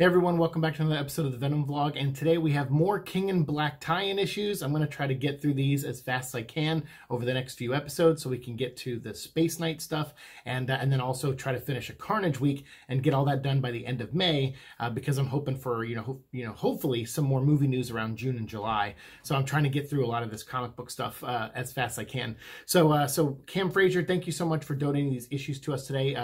Hey everyone, welcome back to another episode of the Venom Vlog, and today we have more King in Black tie-in issues. I'm going to try to get through these as fast as I can over the next few episodes so we can get to the Space Knight stuff, and uh, and then also try to finish a Carnage week and get all that done by the end of May, uh, because I'm hoping for, you know, you know, hopefully some more movie news around June and July. So I'm trying to get through a lot of this comic book stuff uh, as fast as I can. So, uh, so Cam Frazier, thank you so much for donating these issues to us today.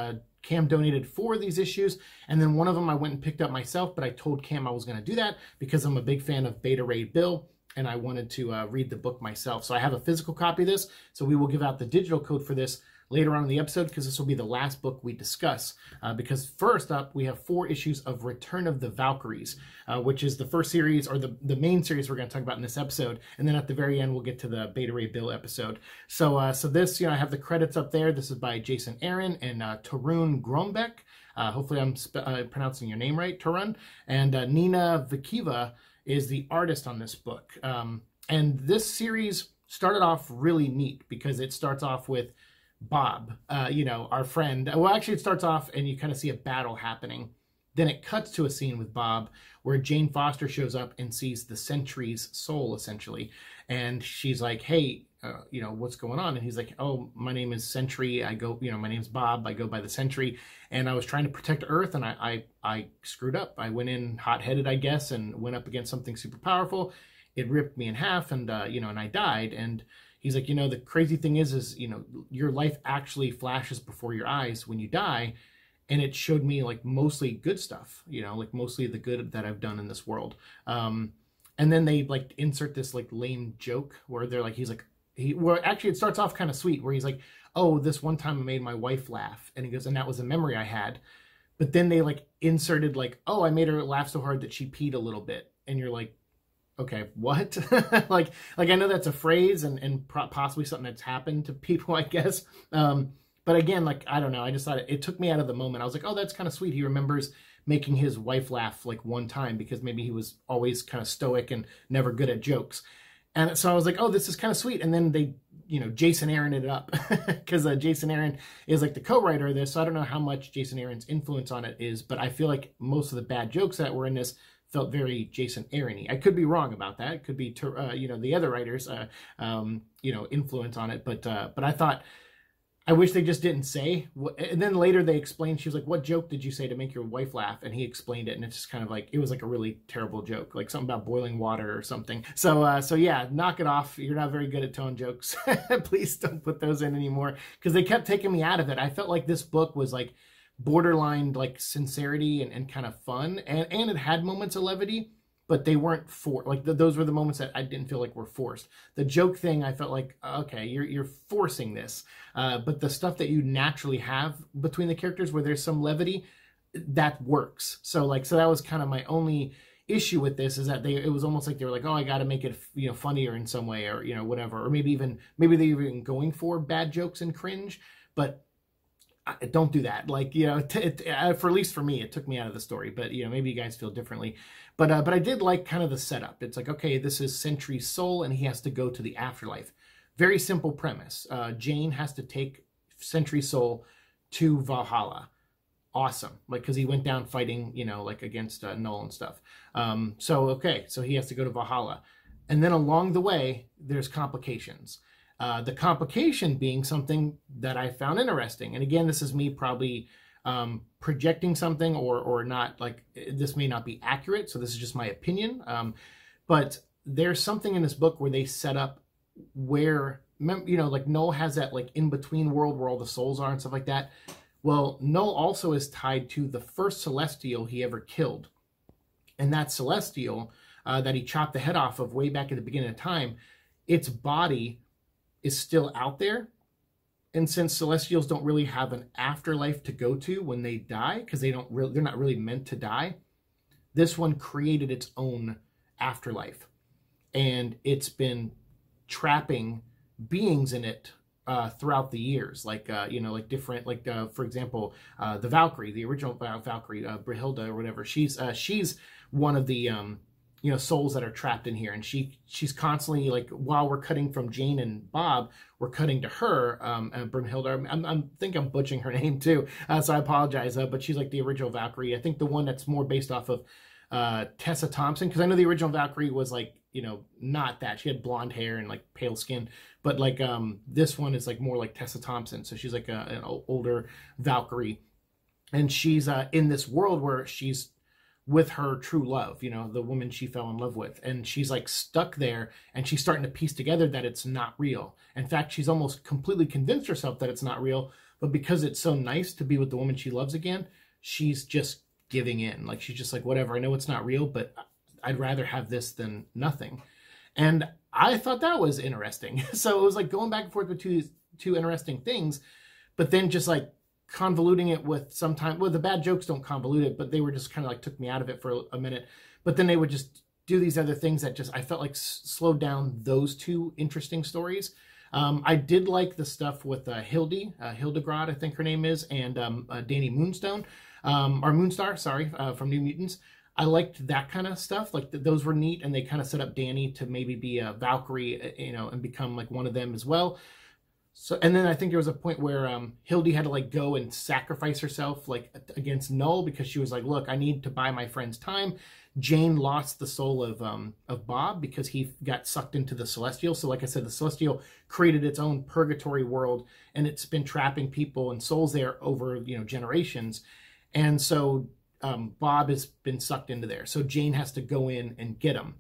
Cam donated four of these issues, and then one of them I went and picked up myself, but I told Cam I was going to do that because I'm a big fan of Beta Ray Bill, and I wanted to uh, read the book myself. So I have a physical copy of this, so we will give out the digital code for this later on in the episode because this will be the last book we discuss. Uh, because first up, we have four issues of Return of the Valkyries, uh, which is the first series or the, the main series we're going to talk about in this episode. And then at the very end, we'll get to the Beta Ray Bill episode. So, uh, so this, you know, I have the credits up there. This is by Jason Aaron and uh, Torunn Grønbekk. Uh, hopefully I'm uh, pronouncing your name right, Torunn. And uh, Nina Vakueva is the artist on this book. Um, and this series started off really neat because it starts off with Bob, uh, you know, our friend. Well, actually, it starts off and you kind of see a battle happening. Then it cuts to a scene with Bob where Jane Foster shows up and sees the Sentry's soul, essentially. And she's like, hey, uh, you know, what's going on? And he's like, oh, my name is Sentry. I go, you know, my name's Bob. I go by the Sentry. And I was trying to protect Earth and I, I, I screwed up. I went in hot headed, I guess, and went up against something super powerful. It ripped me in half and, uh, you know, and I died. And he's like, you know, the crazy thing is, is, you know, your life actually flashes before your eyes when you die. And it showed me like mostly good stuff, you know, like mostly the good that I've done in this world. Um, and then they like insert this like lame joke where they're like, he's like, he, well, actually it starts off kind of sweet where he's like, oh, this one time I made my wife laugh. And he goes, and that was a memory I had. But then they like inserted like, oh, I made her laugh so hard that she peed a little bit. And you're like, okay, what? like, like I know that's a phrase and, and possibly something that's happened to people, I guess. Um, but again, like, I don't know. I just thought it, it took me out of the moment. I was like, oh, that's kind of sweet. He remembers making his wife laugh like one time because maybe he was always kind of stoic and never good at jokes. And so I was like, oh, this is kind of sweet. And then they, you know, Jason Aaron it up because uh, Jason Aaron is like the co-writer of this. So I don't know how much Jason Aaron's influence on it is, but I feel like most of the bad jokes that were in this felt very Jason Aaron-y. I could be wrong about that. It could be, uh, you know, the other writers, uh, um, you know, influence on it. But uh, but I thought, I wish they just didn't say. And then later they explained, she was like, what joke did you say to make your wife laugh? And he explained it. And it's just kind of like, it was like a really terrible joke, like something about boiling water or something. So, uh, so yeah, knock it off. You're not very good at tone jokes. Please don't put those in anymore. Because they kept taking me out of it. I felt like this book was like, borderline like sincerity and, and kind of fun and and it had moments of levity but they weren't for like the, those were the moments that I didn't feel like were forced. The joke thing, I felt like okay, you're you're forcing this, uh, but the stuff that you naturally have between the characters, where there's some levity, that works. So like so that was kind of my only issue with this is that they it was almost like they were like oh I got to make it you know funnier in some way or you know whatever or maybe even maybe they even going for bad jokes and cringe, but don't do that. Like, you know, it, uh, for at least for me, it took me out of the story, but you know, maybe you guys feel differently. But, uh, but I did like kind of the setup. It's like, okay, this is Sentry's soul and he has to go to the afterlife. Very simple premise. Uh, Jane has to take Sentry's soul to Valhalla. Awesome. Like, cause he went down fighting, you know, like against uh, Knull and stuff. Um, so, okay. So he has to go to Valhalla. And then along the way, there's complications. Uh, the complication being something that I found interesting. And again, this is me probably um, projecting something or, or not like this may not be accurate. So this is just my opinion. Um, but there's something in this book where they set up where, you know, like Knull has that like in between world where all the souls are and stuff like that. Well, Knull also is tied to the first Celestial he ever killed. And that Celestial uh, that he chopped the head off of way back at the beginning of time, its body is still out there. And since celestials don't really have an afterlife to go to when they die, because they don't really, they're not really meant to die, this one created its own afterlife. And it's been trapping beings in it uh, throughout the years, like uh, you know, like different, like uh, for example, uh, the Valkyrie, the original Valkyrie, uh, Brihilda or whatever. She's uh, she's one of the um, you know souls that are trapped in here. And she she's constantly like while we're cutting from jane and bob we're cutting to her um uh, Brunhilde. I'm, I'm think i'm butchering her name too uh, so i apologize uh, but she's like the original valkyrie. I think the one that's more based off of uh tessa thompson because i know the original valkyrie was like you know not that. She had blonde hair and like pale skin but like um this one is like more like tessa thompson. So she's like a, an older valkyrie. And she's uh in this world where she's with her true love, you know, the woman she fell in love with. And she's like stuck there and she's starting to piece together that it's not real. In fact, she's almost completely convinced herself that it's not real, but because it's so nice to be with the woman she loves again, she's just giving in. Like she's just like, whatever, I know it's not real, but I'd rather have this than nothing. And I thought that was interesting. so it was like going back and forth with two two interesting things, but then just like convoluting it with sometimes well the bad jokes don't convolute it but they were just kind of like took me out of it for a, minute but then they would just do these other things that just i felt like s- slowed down those two interesting stories um, i did like the stuff with uh, hildy uh, i think her name is and um, uh, dani moonstone um, or moonstar sorry uh, from new mutants I liked that kind of stuff. Like th- those were neat, and they kind of set up dani to maybe be a Valkyrie, uh, you know, and become like one of them as well. So and then I think there was a point where um, Hildy had to like go and sacrifice herself like against Knull because she was like, "Look, I need to buy my friend's time." Jane lost the soul of um, of Bob because he got sucked into the Celestial. So, like I said, the Celestial created its own purgatory world, and it's been trapping people and souls there over you know generations. And so um, Bob has been sucked into there. So Jane has to go in and get him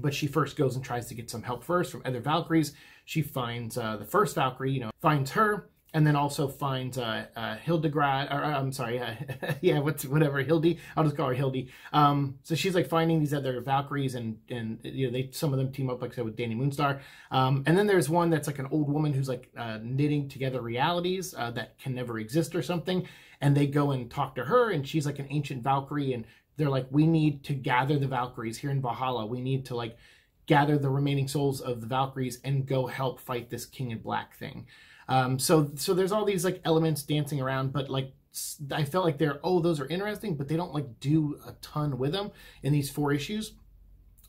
but she first goes and tries to get some help first from other Valkyries. She finds uh, the first Valkyrie, you know, finds her, and then also finds uh, uh, or uh, I'm sorry, uh, yeah, what's whatever Hildy. I'll just call her Hildy. Um, so she's like finding these other Valkyries, and and you know they some of them team up like I said with Dani Moonstar. Um, and then there's one that's like an old woman who's like uh, knitting together realities uh, that can never exist or something. And they go and talk to her, and she's like an ancient Valkyrie, and they're like, we need to gather the Valkyries here in Valhalla. We need to like gather the remaining souls of the Valkyries and go help fight this King in Black thing. Um, so so there's all these like elements dancing around, but like I felt like they're oh those are interesting, but they don't like do a ton with them in these four issues.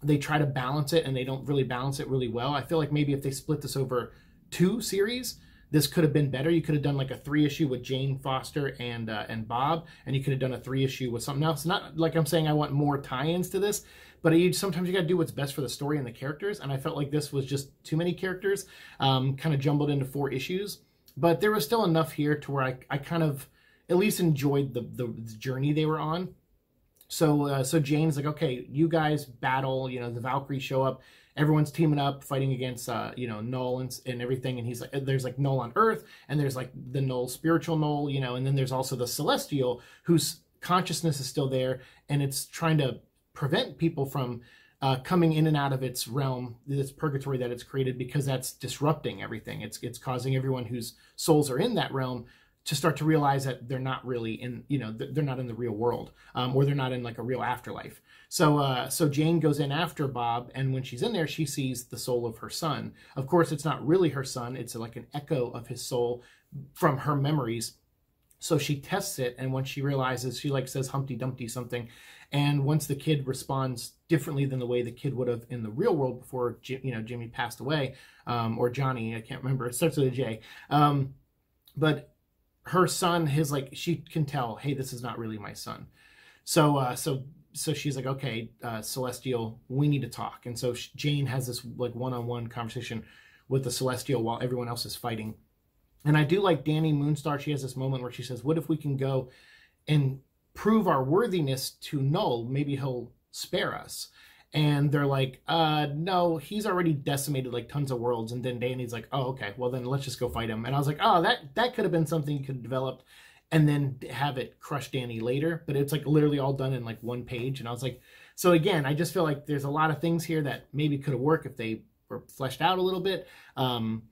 They try to balance it and they don't really balance it really well. I feel like maybe if they split this over two series, this could have been better. You could have done like a three issue with Jane Foster and uh, and Bob, and you could have done a three issue with something else. Not like I'm saying I want more tie-ins to this, but you, sometimes you got to do what's best for the story and the characters. And I felt like this was just too many characters, um, kind of jumbled into four issues. But there was still enough here to where I, I kind of at least enjoyed the, the, journey they were on. So uh, so Jane's like, okay, you guys battle. You know, the Valkyries show up everyone's teaming up fighting against uh you know Knull and, and everything and he's like there's like Knull on earth and there's like the Knull spiritual Knull you know and then there's also the celestial whose consciousness is still there and it's trying to prevent people from uh, coming in and out of its realm, this purgatory that it's created, because that's disrupting everything. It's it's causing everyone whose souls are in that realm to start to realize that they're not really in, you know, they're not in the real world, um, or they're not in like a real afterlife. So, uh, so Jane goes in after Bob, and when she's in there, she sees the soul of her son. Of course, it's not really her son; it's like an echo of his soul from her memories. So she tests it, and once she realizes, she like says Humpty Dumpty something, and once the kid responds differently than the way the kid would have in the real world before, you know, Jimmy passed away, um, or Johnny, I can't remember. It starts with a J. Um, but her son his like she can tell hey this is not really my son so uh so so she's like okay uh celestial we need to talk and so jane has this like one-on-one conversation with the celestial while everyone else is fighting and i do like Dani moonstar she has this moment where she says what if we can go and prove our worthiness to Knull? maybe he'll spare us and they're like, uh, no, he's already decimated like tons of worlds. And then Dani's like, oh, okay, well then let's just go fight him. And I was like, oh, that that could have been something you could have developed and then have it crush Dani later. But it's like literally all done in like one page. And I was like, so again, I just feel like there's a lot of things here that maybe could have worked if they were fleshed out a little bit. Um,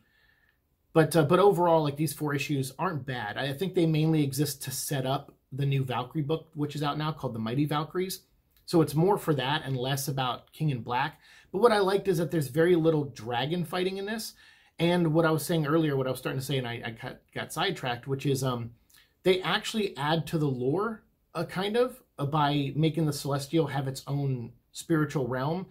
but uh, but overall, like these four issues aren't bad. I think they mainly exist to set up the new Valkyrie book, which is out now called The Mighty Valkyries. So it's more for that and less about King in Black. But what I liked is that there's very little dragon fighting in this. And what I was saying earlier, what I was starting to say, and I, I got, got sidetracked, which is um, they actually add to the lore, uh, kind of, uh, by making the Celestial have its own spiritual realm,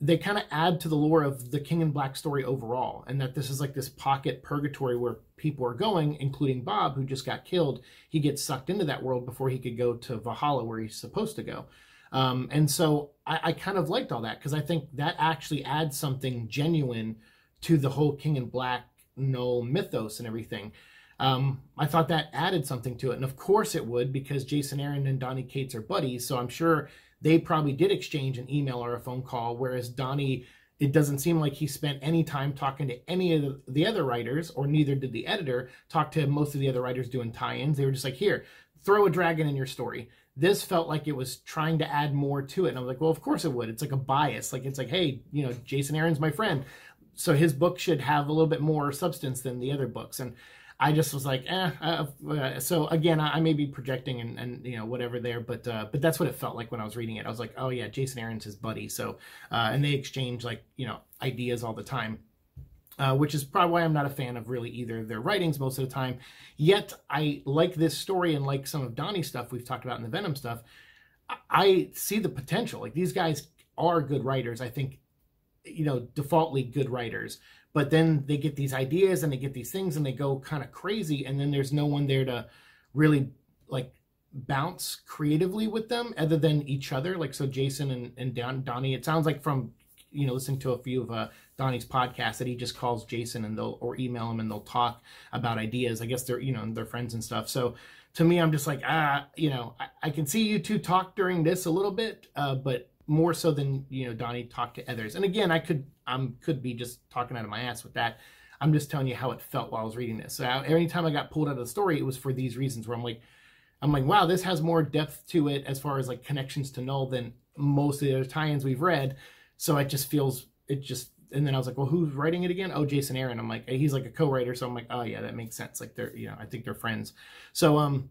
they kind of add to the lore of the King in Black story overall, and that this is like this pocket purgatory where people are going, including Bob, who just got killed. He gets sucked into that world before he could go to Valhalla, where he's supposed to go. Um, and so I, I kind of liked all that because I think that actually adds something genuine to the whole King in Black Knull mythos and everything. Um, I thought that added something to it. And of course it would because Jason Aaron and Donny Cates are buddies. So I'm sure they probably did exchange an email or a phone call, whereas Donny, it doesn't seem like he spent any time talking to any of the, the other writers, or neither did the editor talk to most of the other writers doing tie-ins. They were just like, here, throw a dragon in your story. This felt like it was trying to add more to it. And I was like, well, of course it would. It's like a bias. Like it's like, hey, you know, Jason Aaron's my friend. So his book should have a little bit more substance than the other books. And I just was like, eh. Uh, so again, I, I, may be projecting and, and you know whatever there, but uh, but that's what it felt like when I was reading it. I was like, oh yeah, Jason Aaron's his buddy. So uh, and they exchange like you know ideas all the time. Uh, which is probably why I'm not a fan of really either of their writings most of the time. Yet I like this story and like some of Donny's stuff we've talked about in the Venom stuff. I see the potential. Like these guys are good writers. I think, you know, defaultly good writers. But then they get these ideas and they get these things and they go kind of crazy and then there's no one there to really like bounce creatively with them other than each other. Like so jason and, and Don, donny it sounds like from you know listening to a few of uh, donny's podcasts that he just calls jason and they'll or email him and they'll talk about ideas. I guess they're you know they're friends and stuff. So to me i'm just like ah you know i, I can see you two talk during this a little bit uh, but more so than you know Donny talked to others and again i could I'm could be just talking out of my ass with that. I'm just telling you how it felt while I was reading this. So anytime I got pulled out of the story, it was for these reasons where I'm like, I'm like, wow, this has more depth to it as far as like connections to Knull than most of the other tie-ins we've read. So it just feels it just and then I was like, well, who's writing it again? Oh, Jason Aaron. I'm like, he's like a co-writer, so I'm like, oh yeah, that makes sense. Like they're, you know, I think they're friends. So um,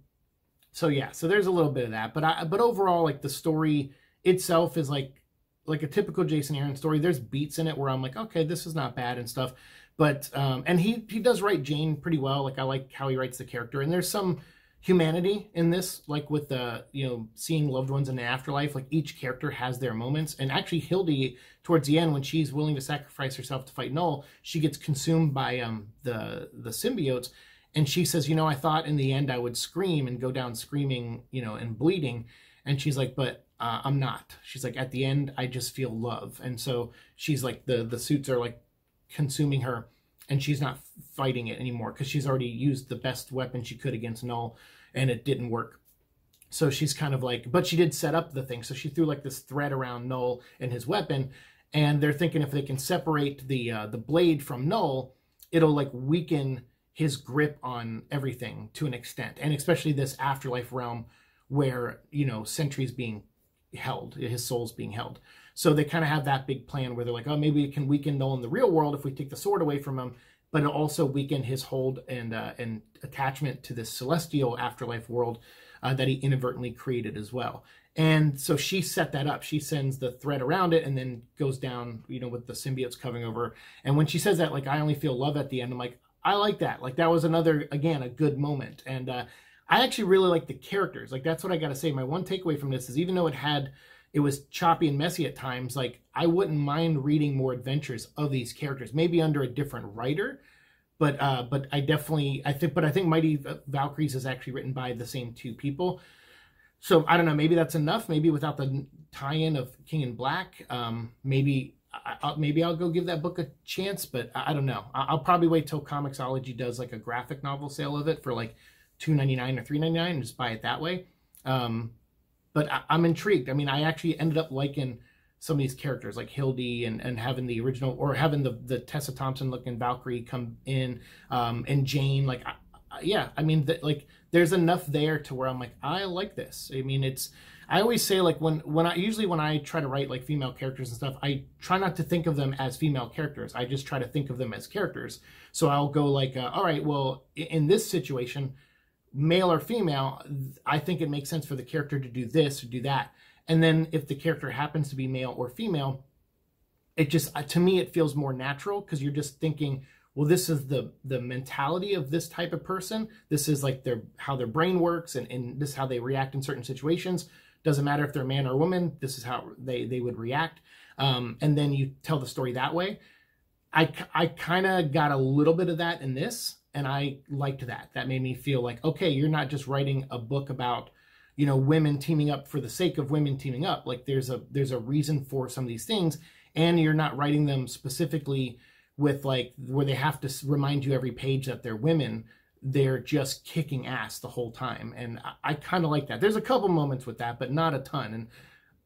so yeah, so there's a little bit of that, but I, but overall, like the story itself is like like a typical Jason Aaron story. There's beats in it where I'm like, okay, this is not bad and stuff. But um, and he he does write Jane pretty well. Like I like how he writes the character, and there's some humanity in this, like with the you know seeing loved ones in the afterlife. Like each character has their moments, and actually Hildy towards the end when she's willing to sacrifice herself to fight Knull, she gets consumed by um the the symbiotes. And she says, you know, I thought in the end I would scream and go down screaming, you know, and bleeding. And she's like, but uh, I'm not. She's like, at the end, I just feel love. And so she's like, the, the suits are like consuming her and she's not fighting it anymore because she's already used the best weapon she could against Knull and it didn't work. So she's kind of like, but she did set up the thing. So she threw like this thread around Knull and his weapon. And they're thinking if they can separate the uh, the blade from Knull, it'll like weaken his grip on everything to an extent. And especially this afterlife realm where, you know, Sentry's being held, his soul's being held. So they kind of have that big plan where they're like, oh, maybe it can weaken Knull in the real world if we take the sword away from him, but it'll also weaken his hold and uh, and attachment to this celestial afterlife world uh, that he inadvertently created as well. And so she set that up. She sends the thread around it and then goes down, you know, with the symbiotes covering over. And when she says that, like, I only feel love at the end, I'm like, I like that. Like, that was another, again, a good moment. And uh, I actually really like the characters. Like that's what I got to say. My one takeaway from this is even though it had it was choppy and messy at times, like I wouldn't mind reading more adventures of these characters, maybe under a different writer. But uh, but I definitely I think but I think Mighty Valkyries is actually written by the same two people. So I don't know, maybe that's enough. Maybe without the tie-in of King in Black, um, maybe I, maybe I'll go give that book a chance. But I, I don't know. I'll probably wait till Comixology does like a graphic novel sale of it for like two ninety nine or three ninety nine and just buy it that way. Um, but I, am intrigued. I mean, I actually ended up liking some of these characters like Hildy and, and having the original or having the the Tessa Thompson looking Valkyrie come in um, and Jane. Like, I, I, yeah, I mean, the, like there's enough there to where I'm like, I like this. I mean, it's. I always say like when when I usually when I try to write like female characters and stuff, I try not to think of them as female characters. I just try to think of them as characters. So I'll go like, uh, all right, well, in this situation, male or female, I think it makes sense for the character to do this or do that. And then if the character happens to be male or female, it just uh, to me it feels more natural because you're just thinking, well, this is the the mentality of this type of person. This is like their how their brain works and, and this is how they react in certain situations. Doesn't matter if they're man or woman. This is how they they would react. Um, and then you tell the story that way. I I kind of got a little bit of that in this, and I liked that. That made me feel like okay, you're not just writing a book about you know women teaming up for the sake of women teaming up. Like there's a there's a reason for some of these things, and you're not writing them specifically with like where they have to remind you every page that they're women they're just kicking ass the whole time and i, I kind of like that there's a couple moments with that but not a ton and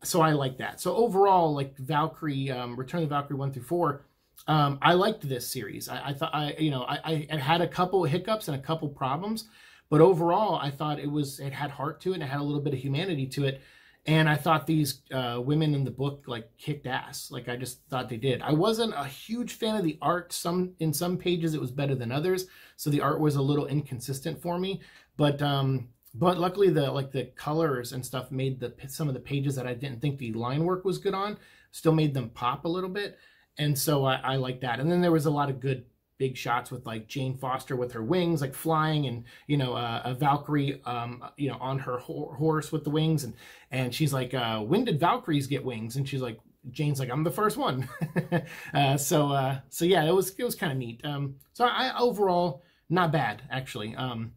so i like that so overall like valkyrie um, return of valkyrie 1 through 4 um, i liked this series i, I thought i you know I, I had a couple hiccups and a couple problems but overall i thought it was it had heart to it and it had a little bit of humanity to it and I thought these uh, women in the book like kicked ass. Like I just thought they did. I wasn't a huge fan of the art. Some in some pages it was better than others, so the art was a little inconsistent for me. But um, but luckily the like the colors and stuff made the some of the pages that I didn't think the line work was good on still made them pop a little bit. And so I, I like that. And then there was a lot of good big shots with like Jane Foster with her wings, like flying, and you know uh, a Valkyrie, um, you know, on her ho- horse with the wings, and and she's like, uh, when did Valkyries get wings? And she's like, Jane's like, I'm the first one. uh, so uh, so yeah, it was it was kind of neat. Um, so I overall not bad actually. Um,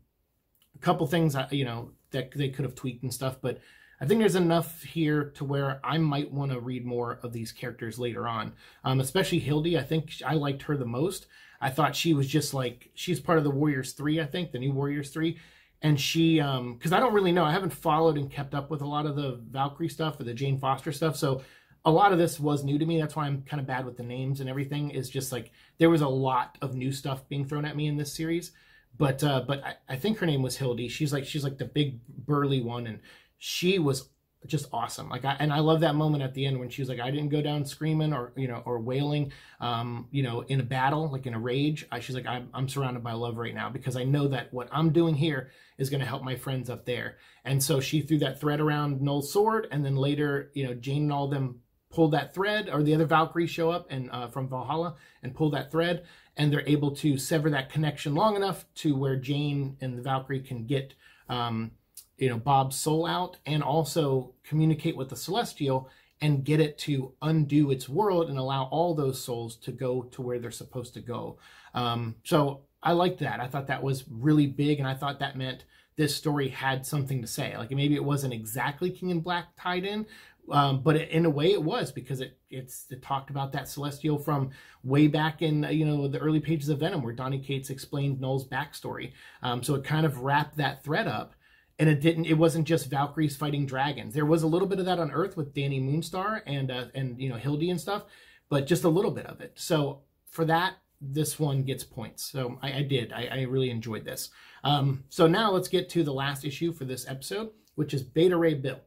a couple things I, you know that they could have tweaked and stuff, but I think there's enough here to where I might want to read more of these characters later on. Um, especially Hildy, I think I liked her the most. I thought she was just like she's part of the Warriors Three, I think, the new Warriors Three, and she um because I don't really know, I haven't followed and kept up with a lot of the Valkyrie stuff or the Jane Foster stuff, so a lot of this was new to me. That's why I'm kind of bad with the names and everything. Is just like there was a lot of new stuff being thrown at me in this series, but uh, but I, I think her name was Hildy. She's like she's like the big burly one, and she was just awesome. Like I and I love that moment at the end when she was like, I didn't go down screaming or you know or wailing, um, you know, in a battle like in a rage. I, she's like, I'm, I'm surrounded by love right now because I know that what I'm doing here is going to help my friends up there. And so she threw that thread around Knull's sword, and then later, you know, Jane and all them pull that thread, or the other Valkyries show up and uh, from Valhalla and pull that thread, and they're able to sever that connection long enough to where Jane and the Valkyrie can get. Um, you know Bob's soul out and also communicate with the celestial and get it to undo its world and allow all those souls to go to where they're supposed to go. Um, so I liked that. I thought that was really big, and I thought that meant this story had something to say. Like maybe it wasn't exactly King in Black tied in, um, but it, in a way it was because it it's it talked about that celestial from way back in you know the early pages of Venom, where Donny Cates explained Knull's backstory. Um, so it kind of wrapped that thread up and it didn't it wasn't just valkyries fighting dragons. There was a little bit of that on earth with dani moonstar and uh, and you know hildy and stuff but just a little bit of it. So for that this one gets points. So i, I did. I, I, really enjoyed this. Um, so now let's get to the last issue for this episode which is beta ray bill.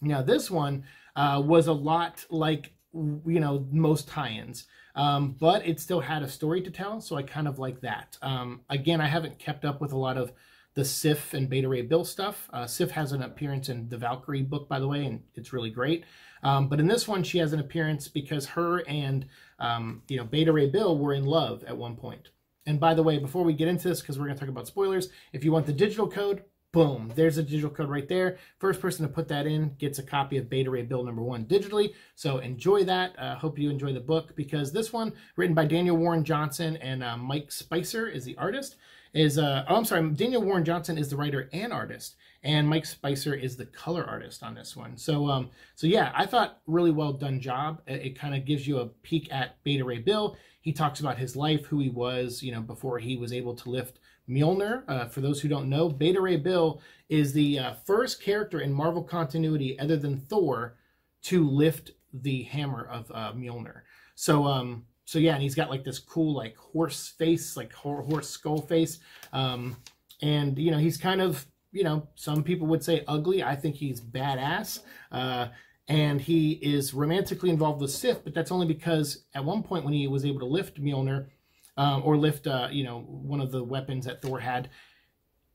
Now this one uh, was a lot like you know most tie-ins um, but it still had a story to tell so i kind of like that. Um, again i haven't kept up with a lot of the Sif and Beta Ray Bill stuff. Uh, Sif has an appearance in the Valkyrie book, by the way, and it's really great. Um, but in this one, she has an appearance because her and um, you know Beta Ray Bill were in love at one point. And by the way, before we get into this, because we're going to talk about spoilers, if you want the digital code, boom, there's a digital code right there. First person to put that in gets a copy of Beta Ray Bill number one digitally. So enjoy that. Uh, hope you enjoy the book because this one, written by Daniel Warren Johnson and uh, Mike Spicer, is the artist is uh oh I'm sorry, Daniel Warren Johnson is the writer and artist, and Mike Spicer is the color artist on this one. So um so yeah, I thought really well done job. It, it kind of gives you a peek at Beta Ray Bill. He talks about his life, who he was, you know, before he was able to lift Mjolnir. Uh, for those who don't know, Beta Ray Bill is the uh, first character in Marvel continuity other than Thor to lift the hammer of uh, Mjolnir. So um so yeah, and he's got like this cool like horse face, like horse skull face. Um, and you know, he's kind of, you know, some people would say ugly. I think he's badass. Uh, and he is romantically involved with Sif, but that's only because at one point when he was able to lift Mjolnir, um, or lift, uh, you know, one of the weapons that Thor had,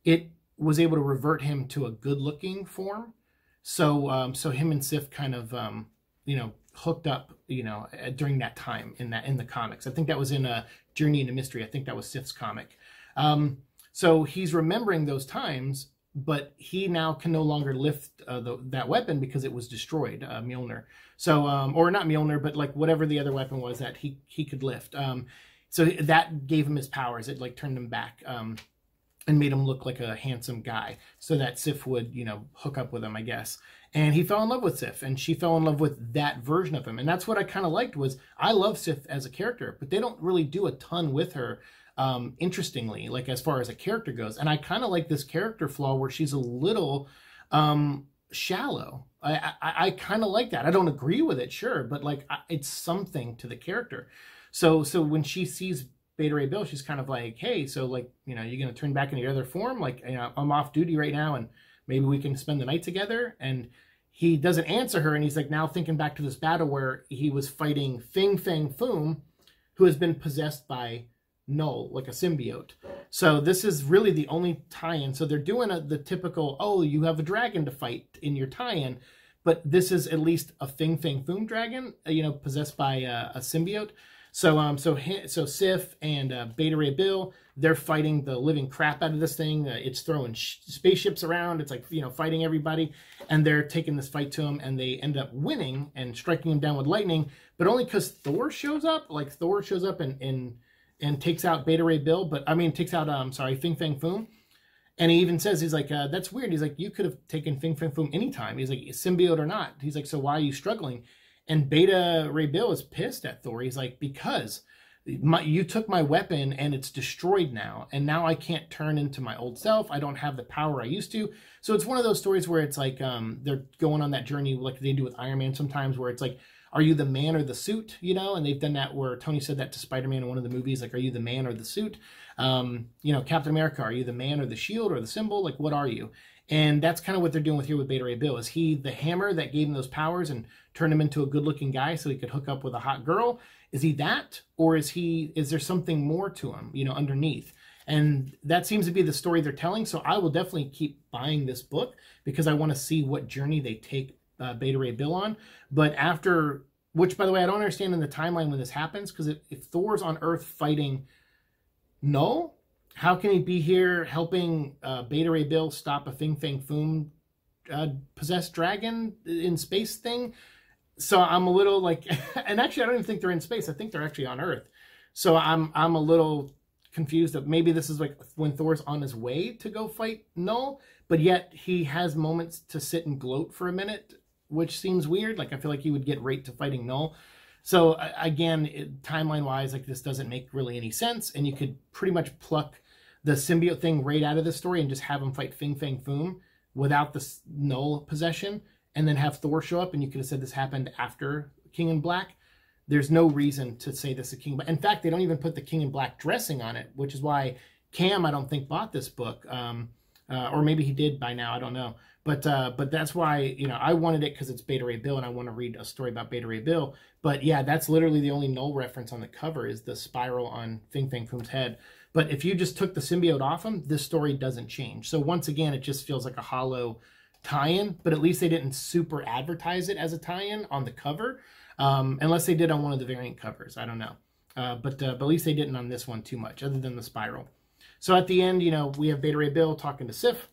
it was able to revert him to a good-looking form. So, um, so him and Sif kind of, um, you know, hooked up, you know, uh, during that time in that in the comics. I think that was in a Journey into Mystery. I think that was Sif's comic. Um, so he's remembering those times but he now can no longer lift uh, the, that weapon because it was destroyed, uh, Mjolnir. So, um, or not Mjolnir, but like whatever the other weapon was that he he could lift. Um, so that gave him his powers. It like turned him back um, and made him look like a handsome guy, so that Sif would you know hook up with him, I guess. And he fell in love with Sif, and she fell in love with that version of him. And that's what I kind of liked was I love Sif as a character, but they don't really do a ton with her um, interestingly, like as far as a character goes. And I kind of like this character flaw where she's a little um, shallow. I, I, I kind of like that. I don't agree with it, sure, but like I, it's something to the character. So so when she sees Beta Ray Bill, she's kind of like, hey, so like you know, you're gonna turn back into your other form. Like you know, I'm off duty right now, and maybe we can spend the night together. And he doesn't answer her, and he's like now thinking back to this battle where he was fighting Fin Fang Foom, who has been possessed by Knull, like a symbiote. So this is really the only tie-in. So they're doing a, the typical, oh, you have a dragon to fight in your tie-in, but this is at least a Fin Fang Foom dragon, uh, you know, possessed by uh, a symbiote. So um, so so Sif and uh, Beta Ray Bill, they're fighting the living crap out of this thing. Uh, it's throwing spaceships around. It's like you know fighting everybody, and they're taking this fight to him, and they end up winning and striking him down with lightning, but only because Thor shows up. Like Thor shows up and and and takes out Beta Ray Bill, but I mean takes out um sorry Fing Fang Foom. And he even says he's like uh, that's weird. He's like you could have taken Fing Fang Foom anytime. He's like symbiote or not. He's like so why are you struggling? And Beta Ray Bill is pissed at Thor. He's like because my, you took my weapon and it's destroyed now and now i can't turn into my old self i don't have the power i used to so it's one of those stories where it's like um, they're going on that journey like they do with iron man sometimes where it's like are you the man or the suit? You know, and they've done that where Tony said that to Spider Man in one of the movies, like, are you the man or the suit? Um, you know, Captain America, are you the man or the shield or the symbol? Like, what are you? And that's kind of what they're doing with here with Beta Ray Bill. Is he the hammer that gave him those powers and turned him into a good looking guy so he could hook up with a hot girl? Is he that? Or is he is there something more to him, you know, underneath? And that seems to be the story they're telling. So I will definitely keep buying this book because I want to see what journey they take uh, Beta Ray Bill on. But after, which by the way, I don't understand in the timeline when this happens because if, if Thor's on Earth fighting Knull, how can he be here helping uh, Beta Ray Bill stop a Fin Fang Foom uh, possessed dragon in space thing? So I'm a little like, and actually I don't even think they're in space. I think they're actually on Earth. So I'm I'm a little confused that maybe this is like when Thor's on his way to go fight Knull, but yet he has moments to sit and gloat for a minute which seems weird. Like I feel like he would get right to fighting Knull. So again, timeline wise, like this doesn't make really any sense, and you could pretty much pluck the symbiote thing right out of the story and just have him fight Fin Fang Foom without the Knull possession, and then have Thor show up, and you could have said this happened after King in Black. There's no reason to say this is King. But in fact, they don't even put the King in Black dressing on it, which is why Cam, I don't think, bought this book. Um, uh, or maybe he did by now. I don't know. But uh, but that's why you know I wanted it because it's Beta Ray Bill and I want to read a story about Beta Ray Bill. But yeah, that's literally the only Knull reference on the cover is the spiral on Fin Fang Foom's head. But if you just took the symbiote off him, this story doesn't change. So once again, it just feels like a hollow tie-in. But at least they didn't super advertise it as a tie-in on the cover, um, unless they did on one of the variant covers. I don't know. Uh, but, uh, but at least they didn't on this one too much, other than the spiral. So at the end, you know, we have Beta Ray Bill talking to Sif,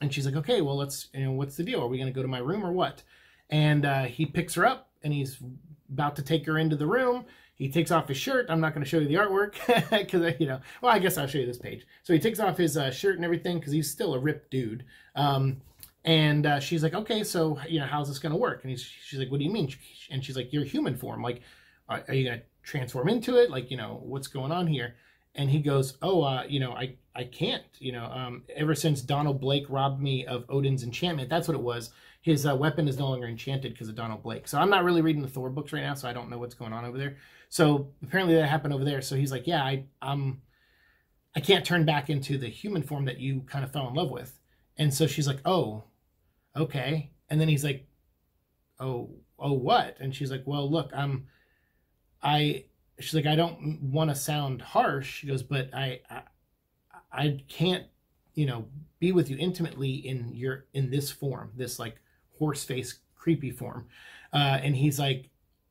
and she's like, okay, well, let's, you know, what's the deal? Are we going to go to my room or what? And uh, he picks her up and he's about to take her into the room. He takes off his shirt. I'm not going to show you the artwork because, you know, well, I guess I'll show you this page. So he takes off his uh, shirt and everything because he's still a ripped dude. Um, and uh, she's like, okay, so, you know, how's this going to work? And he's, she's like, what do you mean? And she's like, you're human form. Like, are, are you going to transform into it? Like, you know, what's going on here? and he goes, "Oh, uh, you know, I I can't. You know, um, ever since Donald Blake robbed me of Odin's enchantment, that's what it was. His uh, weapon is no longer enchanted because of Donald Blake. So I'm not really reading the Thor books right now, so I don't know what's going on over there. So apparently that happened over there. So he's like, "Yeah, I um, I can't turn back into the human form that you kind of fell in love with." And so she's like, "Oh, okay." And then he's like, "Oh, oh, what?" And she's like, "Well, look, I'm, I." she's like, I don't want to sound harsh. She goes, but I, I, I can't, you know, be with you intimately in your in this form, this like horse face creepy form. Uh, and he's like,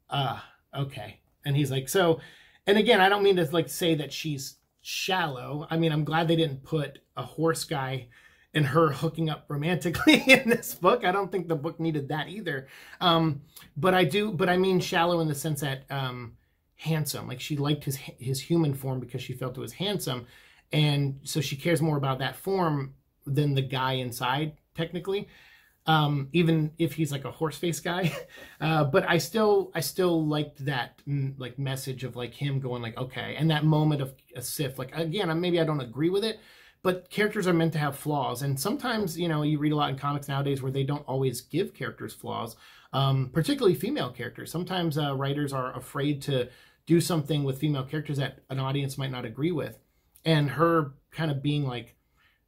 ah, uh, okay. And he's like, so, and again, I don't mean to like say that she's shallow. I mean, I'm glad they didn't put a horse guy and her hooking up romantically in this book. I don't think the book needed that either. Um, but I do, but I mean shallow in the sense that um, handsome. Like she liked his his human form because she felt it was handsome, and so she cares more about that form than the guy inside. Technically, um, even if he's like a horse face guy. Uh, but I still, I still liked that mm, like message of like him going like, okay, and that moment of a Sif. Like again, maybe I don't agree with it, but characters are meant to have flaws, and sometimes you know you read a lot in comics nowadays where they don't always give characters flaws, um, particularly female characters. Sometimes uh, writers are afraid to do something with female characters that an audience might not agree with, and her kind of being like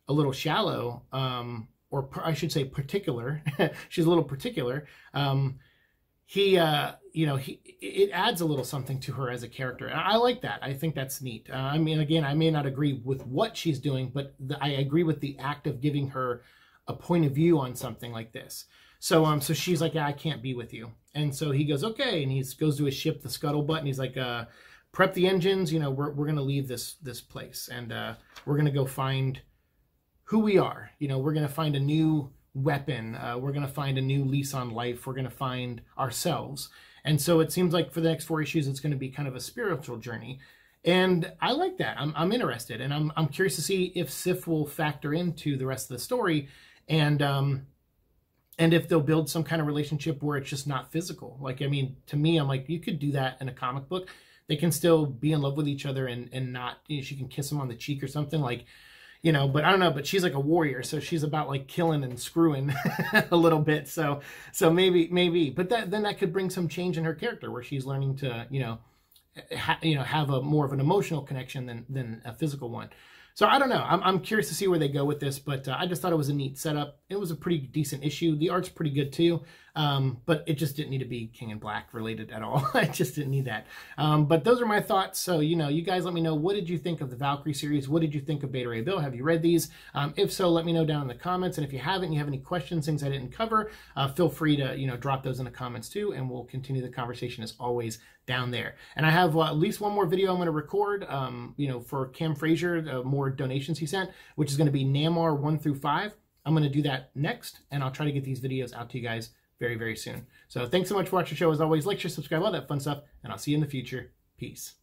a little shallow. Um, or I should say particular. She's a little particular. Um, he, uh, you know, he it adds a little something to her as a character. And I like that. I think that's neat. Uh, I mean, again, I may not agree with what she's doing, but the, I agree with the act of giving her a point of view on something like this. So, um, so she's like, yeah, I can't be with you. And so he goes, okay, and he goes to his ship, the Skuttlebutt, and he's like, uh, prep the engines. You know, we're we're gonna leave this this place, and uh, we're gonna go find who we are. You know, we're going to find a new weapon. Uh, we're going to find a new lease on life. We're going to find ourselves. And so it seems like for the next four issues, it's going to be kind of a spiritual journey. And I like that. I'm, I'm interested. And I'm, I'm curious to see if Sif will factor into the rest of the story and, um, and if they'll build some kind of relationship where it's just not physical. Like, I mean, to me, I'm like, you could do that in a comic book. They can still be in love with each other and, and not, you know, she can kiss him on the cheek or something. Like, you know, but I don't know, but she's like a warrior, so she's about like killing and screwing a little bit. So, so maybe, maybe, but that then that could bring some change in her character where she's learning to, you know, ha, you know, have a more of an emotional connection than than a physical one. So I don't know. I'm, I'm curious to see where they go with this, but uh, I just thought it was a neat setup. It was a pretty decent issue. The art's pretty good too, um, but it just didn't need to be King in Black related at all. I just didn't need that. Um, but those are my thoughts. So, you know, you guys let me know, what did you think of the Valkyrie series? What did you think of Beta Ray Bill? Have you read these? Um, if so, let me know down in the comments. And if you haven't, you have any questions, things I didn't cover, uh, feel free to, you know, drop those in the comments too, and we'll continue the conversation as always down there. And I have uh, at least one more video I'm going to record, um, you know, for Cam Frazier, uh, more donations he sent, which is going to be Namor 1 through 5. I'm going to do that next, and I'll try to get these videos out to you guys very, very soon. So thanks so much for watching the show. As always, like, share, subscribe, all that fun stuff, and I'll see you in the future. Peace.